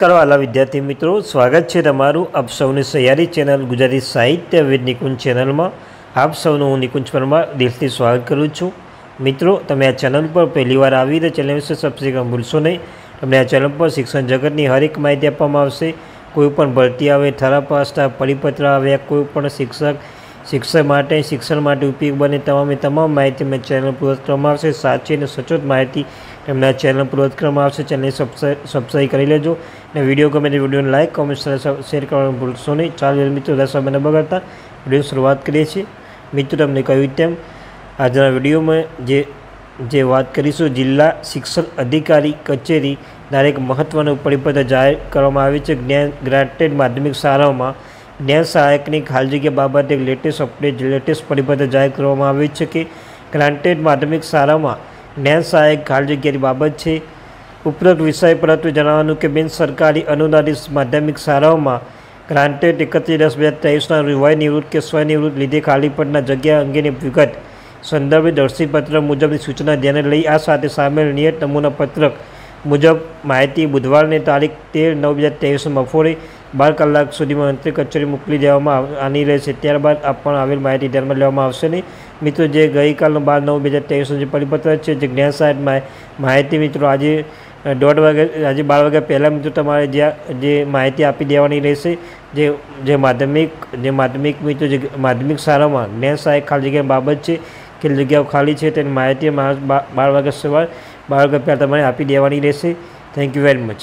કરવાલા વિદ્યાર્થી મિત્રો. સ્વાગત છે તમારું આપ સૌની સહયારી ચેનલ ગુજરાતી સાહિત્ય વિદ નિકુંજ ચેનલમાં. આપ સૌનું હું નિકુંજ પરમાર દિલથી સ્વાગત કરું છું. મિત્રો, તમે આ ચેનલ પર પહેલીવાર આવી તો ચેનલ વિશે સબસ્ક્રાઈબ ભૂલશો નહીં. તમને આ ચેનલ પર શિક્ષણ જગતની હરેક માહિતી આપવામાં આવશે. કોઈ પણ ભરતી આવે, થરા પાસના પરિપત્ર આવ્યા, કોઈ પણ શિક્ષક શિક્ષક માટે, શિક્ષણ માટે ઉપયોગ બને તમામે તમામ માહિતી મેં ચેનલ પૂર્વત કરવામાં આવશે. સાચી અને સચોટ માહિતી એમના ચેનલ પૂર્વત કરવામાં આવશે. ચેનલને સબસ્ક્રાઈબ કરી લેજો અને વીડિયો ગમે તે વિડીયોને લાઇક કોમેન્ટ શેર કરવાનું ભૂલશો નહીં. ચાલો મિત્રો, દસ સમયને બગાડતા વીડિયો શરૂઆત કરીએ છીએ. મિત્રો, તમને કહ્યું તેમ આજના વિડીયોમાં જે જે વાત કરીશું, જિલ્લા શિક્ષણ અધિકારી કચેરી દરેક મહત્ત્વનું પરિપત્ર જાહેર કરવામાં આવે છે. જ્ઞાન ગ્રાન્ટેડ માધ્યમિક શાળાઓમાં જ્ઞાન સહાયકની ખાલી બાબતે એક લેટેસ્ટ અપડેટ, લેટેસ્ટ પરિપત્ર જાહેર કરવામાં આવ્યું છે કે ગ્રાન્ટેડ માધ્યમિક શાળામાં ડેન્સ સહાયક ખાલી બાબત છે. ઉપરોક્ત વિષય પરત્વે જણાવવાનું કે બિન સરકારી અનુદાનિત માધ્યમિક શાળાઓમાં ગ્રાન્ટેડ એકત્રીસ દસ બે હજાર ત્રેવીસના વય નિવૃત્ત કે સ્વનિવૃત્ત લીધે ખાલી પડના જગ્યા અંગેની વિગત સંદર્ભે દર્શીપત્ર મુજબની સૂચના ધ્યાને લઈ આ સાથે સામેલ નિયત નમૂના પત્રક મુજબ માહિતી બુધવારની તારીખ તેર નવ બે હજાર ત્રેવીસમાં બપોરે બાર કલાક સુધીમાં અંતરી કચેરી મોકલી દેવામાં આની રહેશે. ત્યારબાદ આપવામાં આવેલ માહિતી ધ્યાનમાં લેવામાં આવશે નહીં. મિત્રો, જે ગઈકાલનો બાર નવ બે હજાર ત્રેવીસનો જે પરિપત્ર છે, જે જ્ઞાન સાહેબ માહિતી મિત્રો આજે દોઢ વાગે, આજે બાર વાગ્યા પહેલાં મિત્રો તમારે જ્યાં, જે માહિતી આપી દેવાની રહેશે, જે જે માધ્યમિક જે માધ્યમિક મિત્રો, જે માધ્યમિક શાળામાં જ્ઞાન સહાયક ખાલી જગ્યા બાબત છે, કે જગ્યાઓ ખાલી છે તેની માહિતી બાર વાગ્યા સવાર વાગ્યા પહેલાં તમારે આપી દેવાની રહેશે. Thank you very much